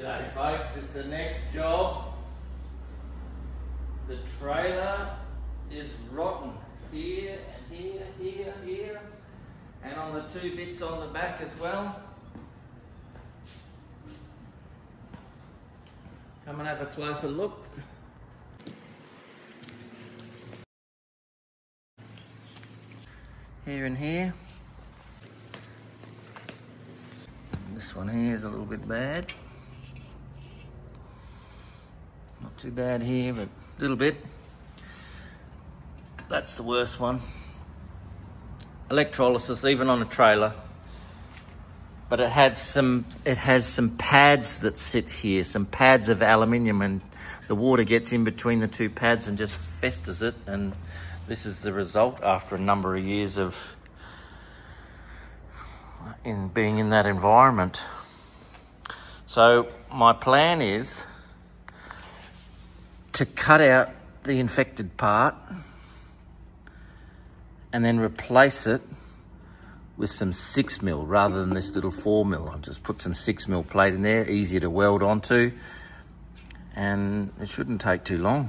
G'day folks, is the next job. The trailer is rotten here and here, here, here, and on the two bits on the back as well. Come and have a closer look. Here and here. This one here is a little bit bad. Not too bad here, but a little bit. That's the worst one. Electrolysis, even on a trailer. But it had some it has some pads that sit here, some pads of aluminium and the water gets in between the two pads and just festers it and this is the result after a number of years of in being in that environment. So my plan is to cut out the infected part and then replace it with some six mil rather than this little four mil. I'll just put some six mil plate in there, easier to weld onto, and it shouldn't take too long.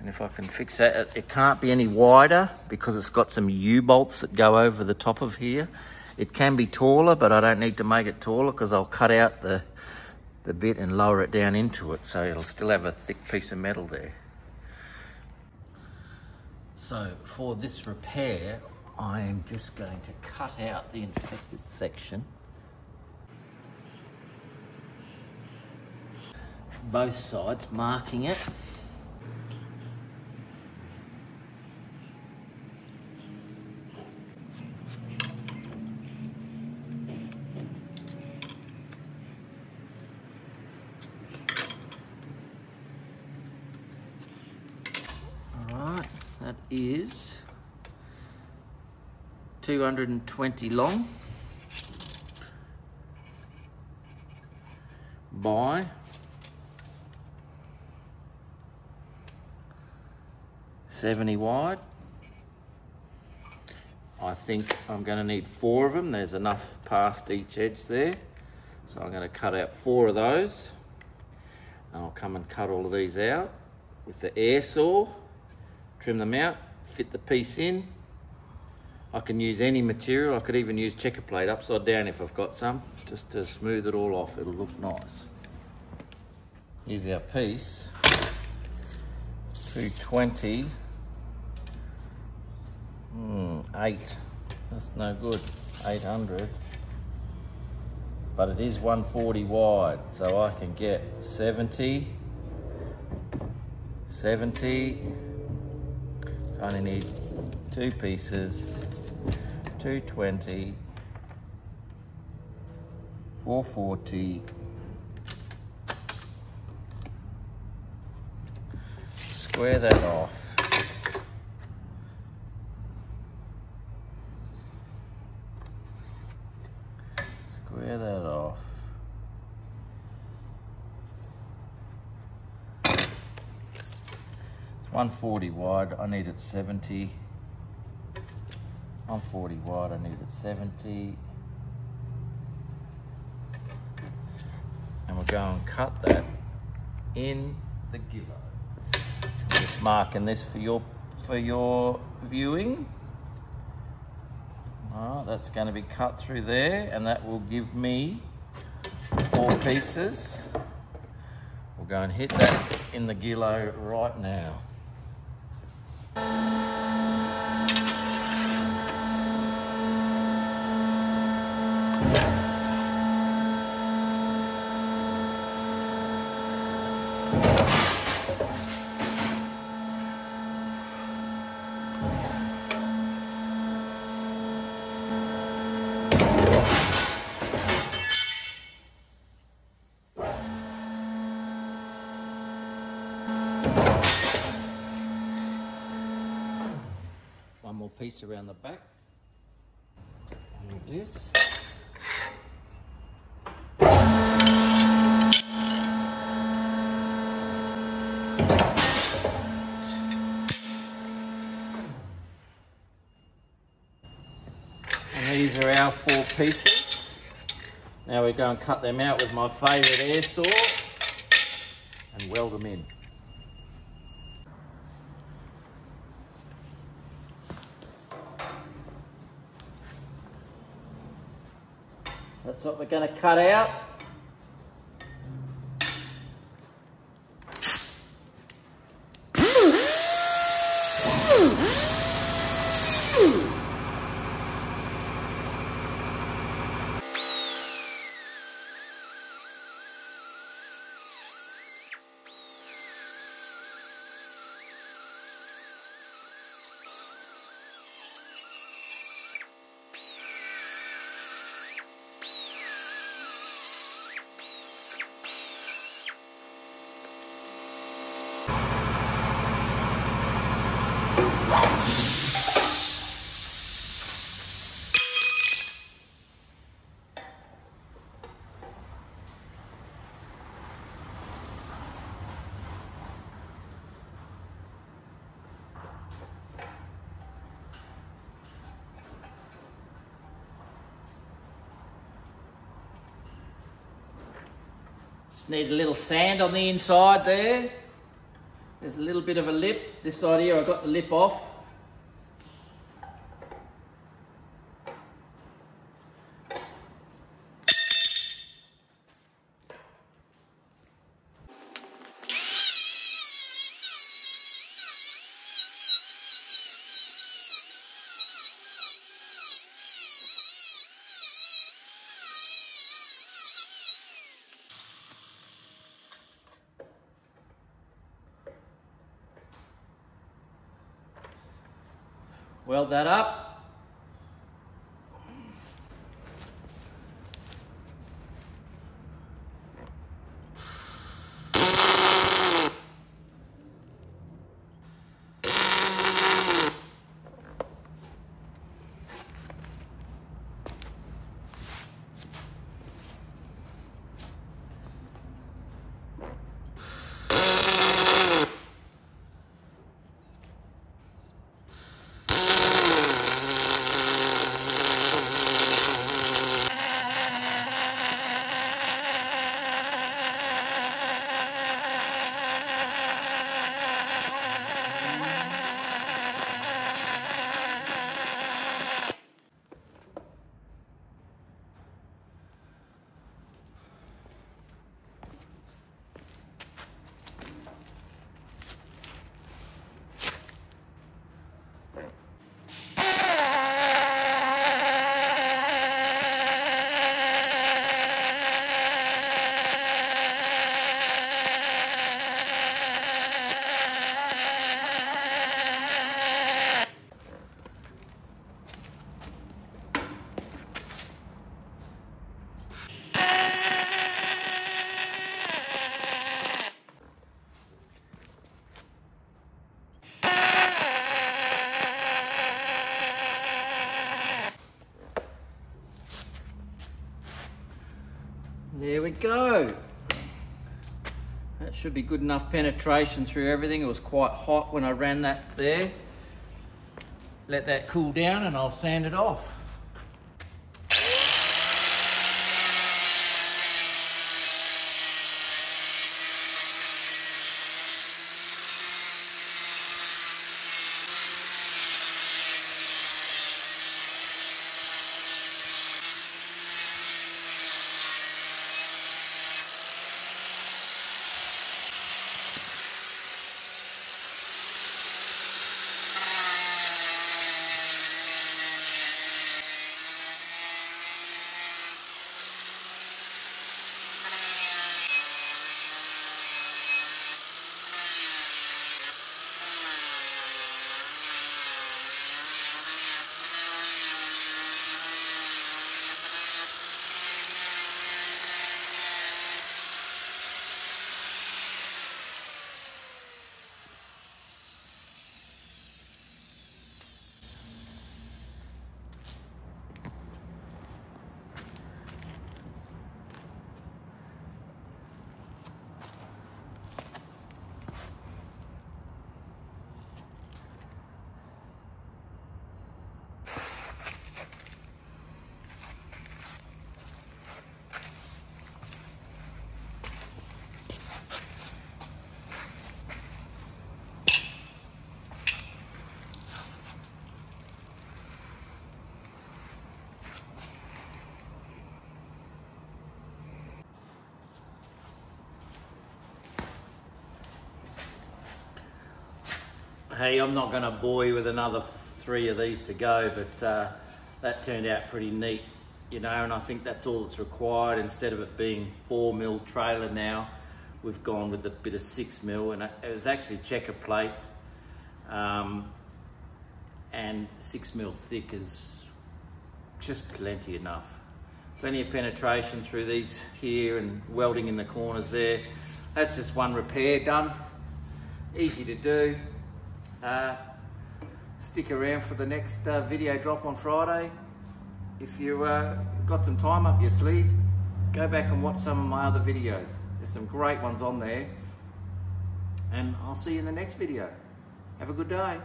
And if I can fix that, it can't be any wider because it's got some U-bolts that go over the top of here. It can be taller, but I don't need to make it taller because I'll cut out the, the bit and lower it down into it. So it'll still have a thick piece of metal there. So for this repair, I am just going to cut out the infected section. Both sides, marking it. That is 220 long by Seventy wide. I think I'm going to need four of them. There's enough past each edge there. So I'm going to cut out four of those. And I'll come and cut all of these out with the air saw trim them out, fit the piece in. I can use any material. I could even use checker plate upside down if I've got some, just to smooth it all off. It'll look nice. Here's our piece. 220. Hmm, 8. That's no good. 800. But it is 140 wide, so I can get 70, 70, only need two pieces, 220, 440, square that off. Square that off. 140 wide, I need it 70. 140 wide, I need it 70. And we'll go and cut that in the gillow. Just marking this for your for your viewing. Oh, that's going to be cut through there and that will give me four pieces. We'll go and hit that in the gillow right now. Thank you piece around the back. Like this. And these are our four pieces. Now we go and cut them out with my favourite air saw and weld them in. That's what we're going to cut out. Need a little sand on the inside there. There's a little bit of a lip. This side here I've got the lip off. Weld that up. There we go. That should be good enough penetration through everything. It was quite hot when I ran that there. Let that cool down and I'll sand it off. Hey, I'm not going to bore you with another three of these to go, but uh, that turned out pretty neat, you know, and I think that's all that's required. Instead of it being four mil trailer now, we've gone with a bit of six mil, and it was actually checker plate, um, and six mil thick is just plenty enough. Plenty of penetration through these here and welding in the corners there. That's just one repair done. Easy to do. Uh, stick around for the next uh, video drop on Friday. If you uh, got some time up your sleeve, go back and watch some of my other videos. There's some great ones on there. And I'll see you in the next video. Have a good day.